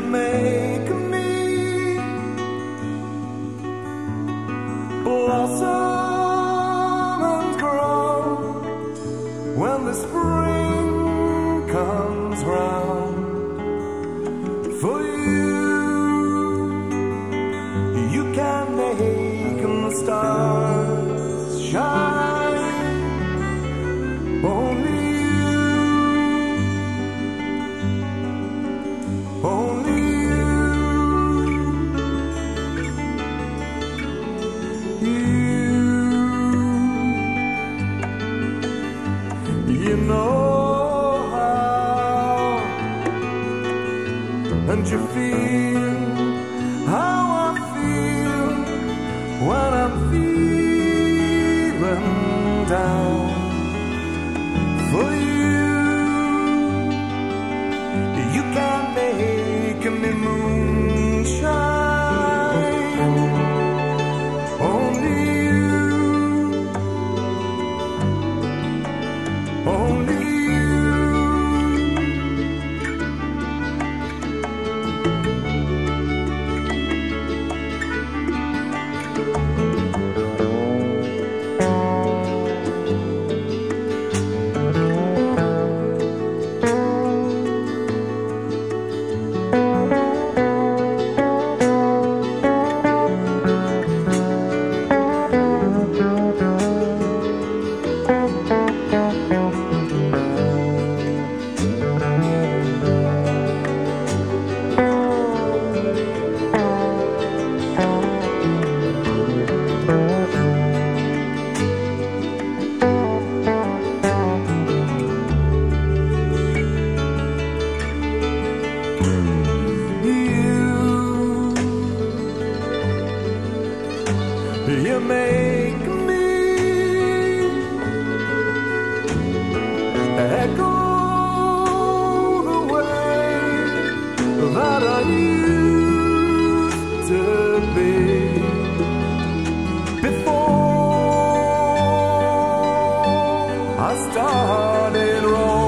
make me blossom and grow when the spring comes round. For you, you can make the stars you, you, know how, and you feel how I feel when I'm feeling down for. You you make me echo the way that I used to be before I started rolling.